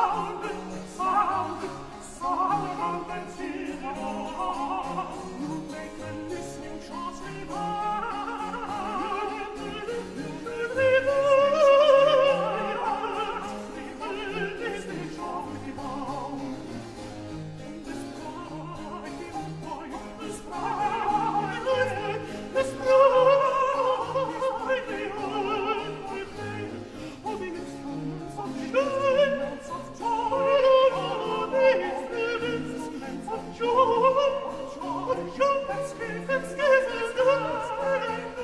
Oh. It's good, it's good, it's good,